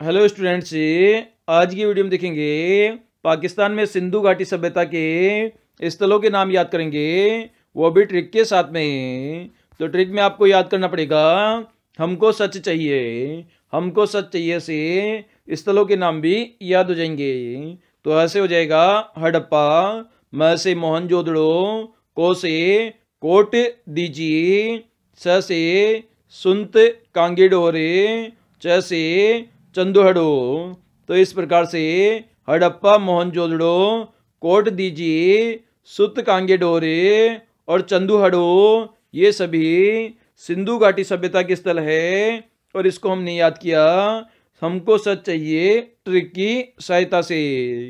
Hello students आज की video में देखेंगे पाकिस्तान में सिंधु घाटी सभ्यता के स्थलों के नाम याद करेंगे। वो भी ट्रिक के साथ में। तो ट्रिक में आपको याद करना पड़ेगा, हमको सच चाहिए, हमको सच चाहिए से स्थलों के नाम भी याद हो जाएँगे। तो ऐसे हो जाएगा, हड़प्पा, म से मोहनजोदड़ो को से कोट दीजिए, स से सुंत कांगेडोरे, च से चंदुहड़ो। तो इस प्रकार से, हड़प्पा मोहनजोदड़ो कोट दीजिए सुत कांगे डोरे और चंदूहड़ो, ये सभी सिंधु घाटी सभ्यता के स्थल है और इसको हमने याद किया, हमको सच चाहिए ट्रिक की सहायता से।